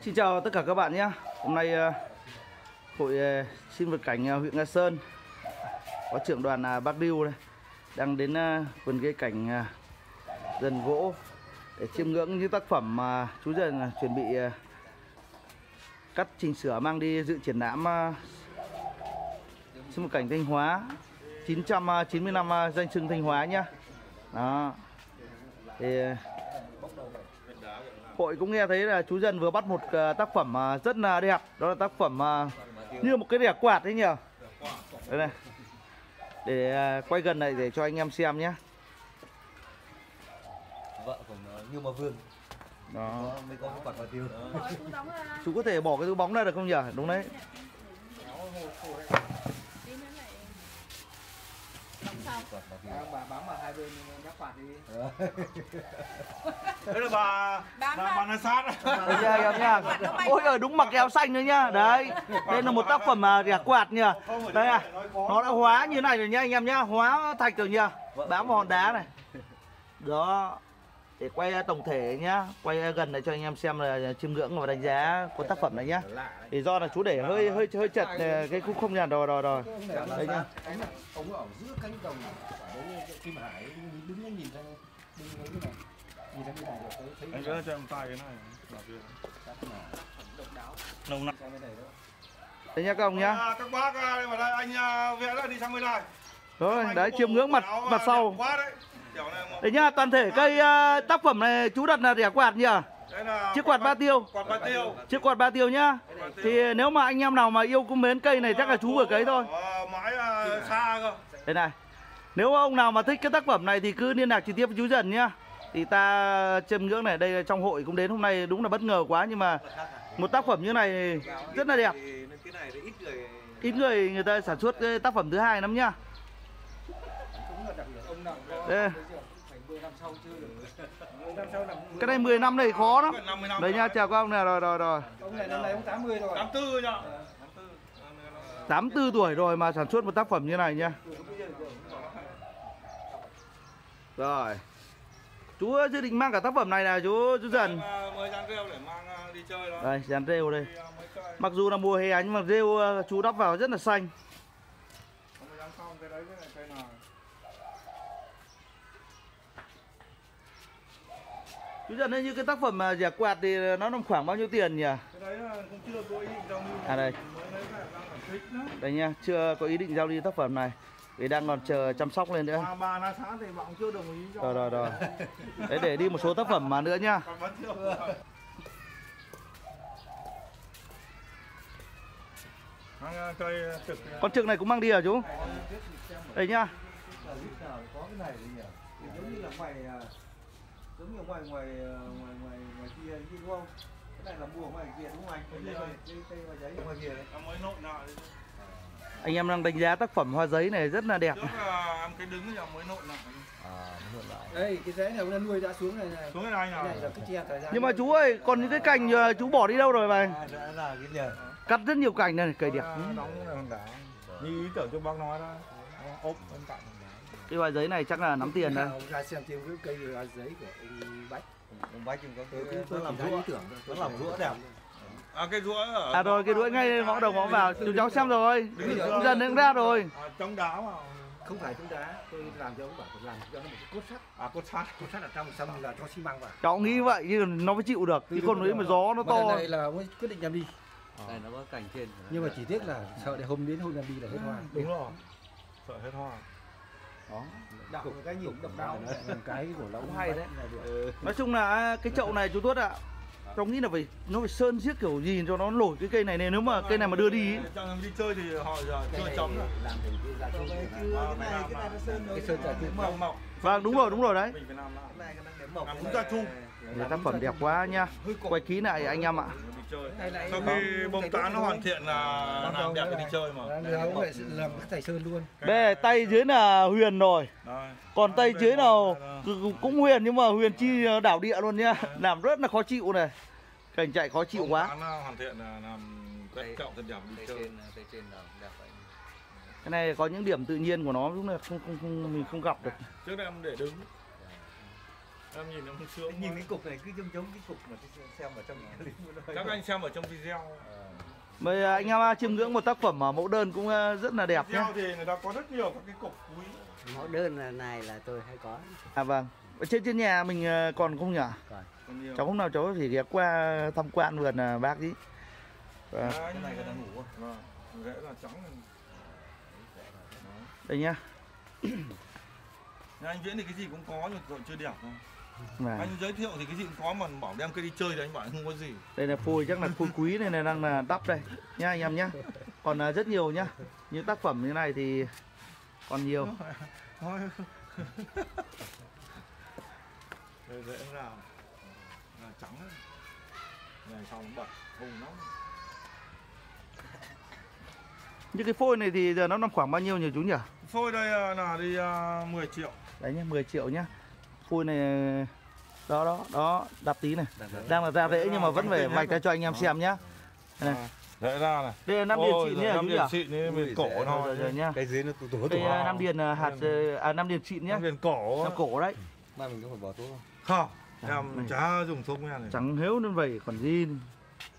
Xin chào tất cả các bạn nhé. Hôm nay ờ, hội ờ, sinh vật cảnh ờ, huyện Nga Sơn có trưởng đoàn à, Bác Điêu đây đang đến ờ, vườn cây cảnh dần gỗ để chiêm ngưỡng những tác phẩm mà chú dần à, chuẩn bị cắt chỉnh sửa mang đi dự triển lãm ờ, sinh vật cảnh Thanh Hóa 990 năm danh sưng Thanh Hóa nhá. Đó. Thì hội cũng nghe thấy là chú dần vừa bắt một ờ, tác phẩm ờ, rất là đẹp. Đó là tác phẩm ờ, như một cái đẻ quạt đấy nhỉ đây này. Để quay gần này để cho anh em xem nhé. Vợ của nó như mà vương đó. Nó mới có quạt vào tiêu. Chú có thể bỏ cái túi bóng ra được không nhỉ đúng đấy tiêu bà bám vào hai bên các quạt đi. Thế là bà bà, bà nó sát. Chưa anh em nhá ôi ơi đúng mặc áo xanh nữa nhá. Đấy. đây là một tác phẩm ờ, đẻ quạt nhỉ. Đây à. nó đã hóa như này rồi nhá anh em nhá. Hóa thạch rồi nhỉ bám vào hòn đá này. đó để quay tổng thể nhá. Quay gần để cho anh em xem là chiêm ngưỡng và đánh giá của tác phẩm này nhá. Thì do là chú để hơi hơi hơi chật ờ, cái khúc không nhà rồi rồi rồi đây nhá. Ông ở giữa cánh đồng đấy kim hải đứng nhìn ra này này Anh cứ cho em tay cái này Bảo kia. Nồng này đó. Đây nhá các ông nhá. À, Các bác à, đây vào đây anh à, vẽ lại đi sang bên này. Rồi đấy chiêm ngưỡng mặt mặt à, sau. quá đấy. này mà- đấy nhá toàn thể cây ờ, tác phẩm này chú đặt là đẻ quạt nhỉ? Chiếc quạt ba tiêu. Quạt ba tiêu. Chiếc quạt ba tiêu nhá. Thì nếu mà anh em nào mà yêu cũng mến cây này chắc là chú vừa cấy thôi. Ờ, Mãi à, xa cơ. Đây này nếu ông nào mà thích cái tác phẩm này thì cứ liên lạc trực tiếp với chú dần nhá. Thì ta chiêm ngưỡng này đây là trong hội cũng đến hôm nay đúng là bất ngờ quá nhưng mà một tác phẩm như này rất là đẹp. Thì cái này thì ít người ít người người ta sản xuất cái tác phẩm thứ hai lắm nhá cũng là đặc biệt ông nào có Đây. phải 10 năm sau chưa được 10 năm sau làm cái này 10 năm này khó lắm. Gần 50 năm. Đấy nhá chào các ông nè rồi rồi rồi. Ông này năm nay ông 80 rồi. 84 nhá. 84 tuổi rồi mà sản xuất một tác phẩm như này nhá rồi. Chú dự định mang cả tác phẩm này là chú chú dần. Mời dàn rêu để mang đi chơi đó. Đây dàn rêu đây. Cây mặc dù là mùa hè nhưng mà rêu ờ, chú đắp vào rất là xanh. Cái đấy cái này cây nào chú ơi như cái tác phẩm mà giả quạt thì nó nằm khoảng bao nhiêu tiền nhỉ? Cái đấy là cũng chưa có ý định giao lưu. À, đây. Đây nha chưa có ý định giao lưu tác phẩm này. Vì đang còn chờ chăm sóc lên nữa. Bà, bà xã thì bạn chưa đồng ý cho. Rồi rồi rồi. Đấy để đi một số tác phẩm mà nữa nhá. Mang à, cây trực con trực này cũng mang đi à chú? Đây nhá là lúc nào có cái này thì nhỉ? Thì giống như là à, giống như ngoài ngoài à, ngoài ngoài ngoài kia kia đúng không? Cái này là mua ở ngoài kia đúng không anh? Cái cây cây cây ngoài giấy ngoài kia đấy. Mới anh em đang đánh giá tác phẩm hoa giấy này rất là đẹp. Trước là em cái đứng thì em mới nộn lại à nó hưởng lại đây cái giấy này ông đã nuôi ra xuống này này. Xuống cái này cái nào? này là cái che thời gian nhưng mà chú ơi còn những cái cành ờ, chú bỏ đi đâu rồi vậy à, đã là cái cắt rất nhiều cành này cây đẹp. Đóng như ý tưởng cho bác nói đó. Ốp bên cạnh cái hoa giấy này chắc là nắm tiền đấy ông ra xem thêm cái cây hoa giấy của ông bách. Ông bách chúng có tôi cái tôi nó làm rũa. tưởng nó làm rũa đẹp. à cái rũa ở à rồi cái đuôi ngay ngõ đầu ngõ vào. chú cháu xem rồi. Đứng chú dần cũng ra rồi. À, chống đá mà. Không phải chống đá tôi làm cho ông bảo tôi làm cho nó một cái cốt sắt. À cốt sắt. Cốt sắt ở trong xong là cho xi măng vào. Cháu nghĩ vậy nhưng nó mới chịu được chứ còn nếu mà gió nó to. này là ông quyết định làm đi. Này nó có cành trên. Nhưng mà chỉ tiếc là sợ để hôm đến hôm làm đi là hết hoa. Đúng rồi. Sợ hết hoa đó. Đạo cái nhìn độc đáo. cái của lão Cũng hay đấy. Ừ. nói chung là cái chậu này chú tuất ạ cháu nghĩ là phải nó phải sơn xiết kiểu gì cho nó nổi cái cây này nên nếu mà cây này mà đưa đi em đi chơi thì họ giờ chưa chấm làm thành cái giá trị À, phải làm là- cái sơn giá trị mộng mộng vâng đúng rồi đúng rồi đấy. Mình phải làm lại mộc. Chu. Thì tác phẩm đẹp quá nha. Quay ký lại anh em ạ. chơi sau khi bông tán nó hoàn thiện là làm đẹp thì đi chơi mà. ông lại làm cái thầy sơn luôn. Đây tay dưới là huyền rồi. Còn tay dưới nào cũng huyền nhưng mà huyền chi đảo địa luôn nhá. Làm rất là khó chịu này. Cảnh chạy khó chịu quá. hoàn thiện là làm chậu thật đẹp đi chơi. trên tay trên là đẹp vậy. Cái này có những điểm tự nhiên của nó đúng là không không, không mình không gặp được. Trước đây em để đứng em nhìn nó không sướng nhìn cái cục này cứ giống giống cái cục mà xem ở trong rồi. các anh xem ở trong video Mời à, anh em à, chiêm ngưỡng một tác phẩm à, mẫu đơn cũng à, rất là đẹp nhé. thì người ta có rất nhiều các cái cục quý mẫu đơn là này là tôi hay có À vâng. Ở trên trên nhà mình à, còn không nhỉ? còn Cháu hôm nào cháu thể ghé qua tham quan vườn à, bác ý. Đấy, cái này người ta ngủ à? vâng là trắng này. đây nhá. Anh Viễn thì cái gì cũng có nhưng còn chưa đẹp thôi Và anh giới thiệu thì cái gì cũng có mà bảo đem cái đi chơi thì anh bảo anh không có gì đây là phôi chắc là phôi quý này, này đang là đắp đây nha anh em nhá. Còn à, rất nhiều nhá. Những tác phẩm như này thì còn nhiều. thôi đây rẽ ra là trắng đấy này sau nó bật hùng lắm Những cái phôi này thì giờ nó nằm khoảng bao nhiêu nhỉ chú nhỉ? phôi đây à, là đi à, 10 triệu Đấy nhá, 10 triệu nhá. Phôi này đó đó đó đắp tí này. Đang là ra rễ nhưng mà vẫn phải vạch ra cho anh em xem nhá. Này. ra này Đây là năm điền xịn nhá năm điền xịn như miền cổ Rồi, thôi rồi, rồi nhá. cái dưới nó tủ tủ Đây à, năm điền à, hạt ờ, à năm điền xịn nhá. năm điền cổ Năm cổ đấy. mai mình có phải bỏ thuốc không không À, em chả dùng thuốc men này Trắng héo nên vậy còn gì.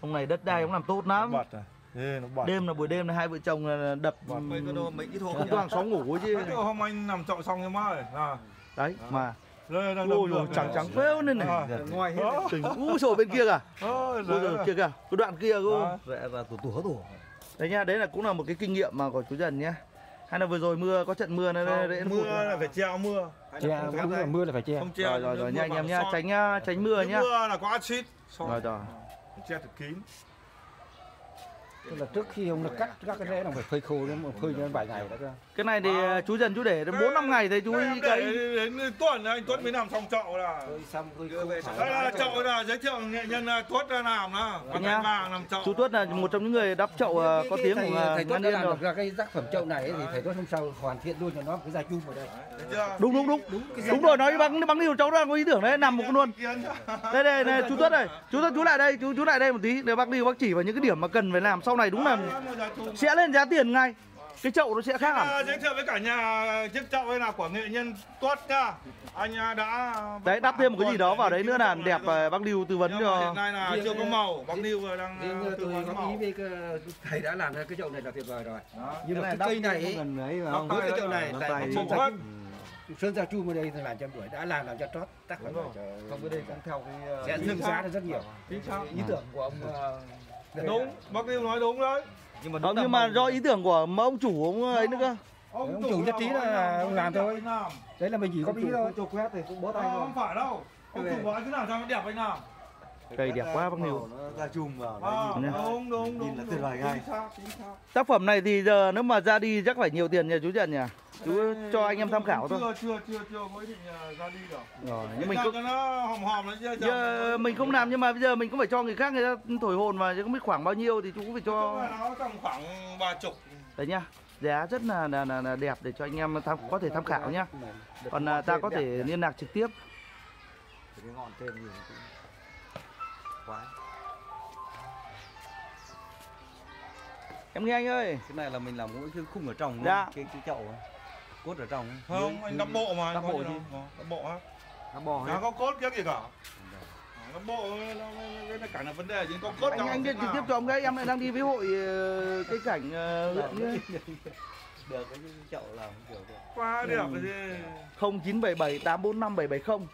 Ông này đất đai cũng làm tốt lắm. bật nó bật Đêm là buổi đêm là hai vợ chồng là đập mấy cái đồ mấy cái thô không toàn xóm ngủ chứ. Đấy, hôm anh nằm trọ xong em ơi à Đấy mà. Đây đang Ôi được trắng trắng phếu nên này. À. ngoài hết. Tỉnh u sổ bên kia cả. Ôi, ra. kia kìa. Cái đoạn kia cơ. Đó. rẽ ra tủ tủ tủ Đấy nhá, đấy là cũng là một cái kinh nghiệm mà của chú Dần nhá. Hay là vừa rồi mưa có trận mưa để nó mưa là phải treo mưa che là mưa là phải che không treo Rồi rồi rồi mưa nha anh em son. tránh à, tránh mưa nhá. mưa là có axit. Rồi rồi. Che thật kín tức là trước khi ông được cắt các cái rễ nó phải phơi khô nó phơi cho vài ngày đã cơ Cái này thì à, chú Dần chú để đến 4 5 ngày thì chú ấy để đến tuần anh Tuấn mới làm xong chậu là phơi xong phơi khô đây là chậu là giới thiệu nghệ nhân là Tuấn ra làm đó. Đây bằng vàng làm chậu. Chú Tuất là một trong những người đắp chậu à, có tiếng của à, thầy tuất đã làm được ra cái tác phẩm chậu này ấy, thì thầy tuất hôm sau hoàn thiện luôn cho nó cái gia chung vào đây. Thấy chưa? Đúng đúng đúng. Đúng rồi nói bằng bằng điều cháu đang có ý tưởng đấy nằm một con luôn. Đây đây này chú Tuất đây. Chú Tuất chú lại đây, chú chú lại đây một tí để bác đi bác chỉ vào những cái điểm mà cần phải làm sau này đúng là sẽ lên giá tiền ngay. Cái chậu nó sẽ khác hẳn. À, giới thiệu với cả nhà chiếc chậu đây là của nghệ nhân Tuất nha anh à, đã Đấy đắp thêm một cái gì đó vào đấy nữa là đẹp à, bác Lưu tư vấn Nhưng mà cho. hiện nay là Riêng- chưa có màu bác Lưu đang riêng à, tư vấn màu ý với cái, thầy đã làm ra cái chậu này là tuyệt vời rồi Đó. nhưng mà cái cây này ấy, Đắp với cái chậu này tại. Sơn Gia. Chu ở đây thì làm trăm tuổi đã làm làm cho trót tác phẩm này không cái đây đang theo cái ờ, sẽ nâng giá được rất nhiều ý tưởng của ông ờ, đúng bác Lưu nói đúng đấy nhưng mà Không nhưng mà do ý tưởng của mà ông chủ ông ấy nữa cơ. Ông chủ nhất trí là ông làm thôi. làm. đấy là mình chỉ có ý thôi cho quét thì cũng bó À, tay rồi không phải đâu ông chủ bảo cứ làm sao nó đẹp anh làm Cây đẹp quá bác nó ra chùm vào à, đấy, nhìn- đúng đúng nhìn đúng là đúng. tuyệt vời ngay. Tác phẩm này thì giờ nếu mà ra đi chắc phải nhiều tiền nhỉ chú Trần nhỉ? Chú cho anh em tham khảo thôi. chưa chưa chưa chưa có ý định à, ra đi được Rồi, nhưng mình cũng nó hòm hòm nó chưa giờ mình không làm nhưng mà bây giờ mình cũng phải cho người khác người ta thổi hồn vào chứ không biết khoảng bao nhiêu thì chú cũng phải cho nó tầm khoảng ba chục đấy nhá. Giá rất là là, là, là đẹp để cho anh em tham có thể tham khảo nhá. Còn à, ta có thể liên lạc trực tiếp. cái ngọn trên nhìn cũng quá Em nghe anh ơi. cái này là mình làm mỗi cái khung ở trong Dạ. cái cái chậu ấy. Cốt ở trong ấy. không anh đắp bộ mà Đắp bộ gì gì? đâu. Ờ, đắp bộ á nó có cốt kiếc gì cả đắp bộ nó- nó- nó- nó cả là vấn đề chỉ có cốt Anh trong anh điện trực tiếp cho ông đấy, em lại đang đi với hội ờ, cây cảnh ờ, huyện được cái chậu làm kiểu được quá đẹp cái gì 0977 845 770.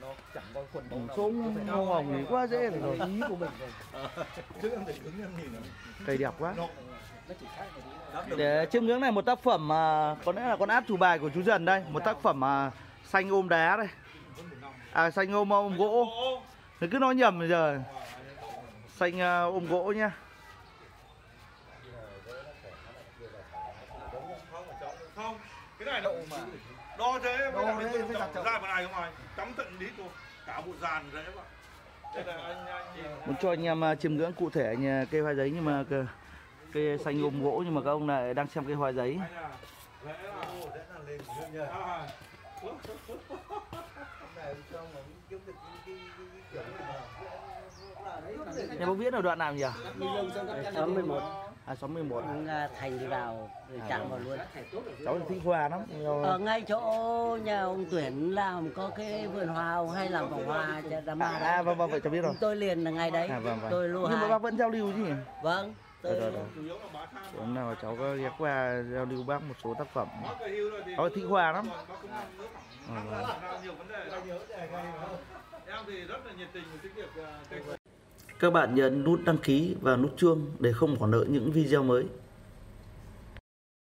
nó chẳng có quần bóng nào. Số màu hồng thì quá dễ rồi. ý của mình rồi chứ em để cứng em nhìn này. Cây đẹp quá. Để chiêm ngưỡng này một tác phẩm mà có lẽ là con áp chủ bài của chú Dần đây, một tác phẩm mà xanh ôm đá đây. À xanh ôm ôm gỗ. Thì cứ nói nhầm bây giờ. Xanh à, ôm gỗ nhá. không cái này đậu mà đo thế thế phải đặt chậu. ra này không ai cắm tận đi tôi cả bộ dàn dễ mà Muốn cho anh em à, chiêm ngưỡng cụ thể nhà cây hoa giấy nhưng mà cơ- cây xanh ôm gỗ nhưng mà các ông lại đang xem cây hoa giấy. à à, Này này. Nhà bác Viễn ở đoạn nào nhỉ? Các 81 À xóm 11 Ông, à, Thành đi vào rồi À, chạm vào luôn Cháu thì thích hoa lắm. ở ngay chỗ nhà ông Tuyển làm có cái vườn hoa ông hay làm vòng hoa cho đám ma À đấy vâng vâng vậy cháu biết rồi. Tôi liền là ngay đấy À vâng vâng. tôi lô Nhưng mà bác vẫn giao lưu chứ nhỉ? vâng Rồi, rồi, rồi. Hôm nào cháu có ghé qua giao lưu bác một số tác phẩm. Cháu thích hoa lắm. Ừ, vâng. Các bạn nhấn nút đăng ký và nút chuông để không bỏ lỡ những video mới.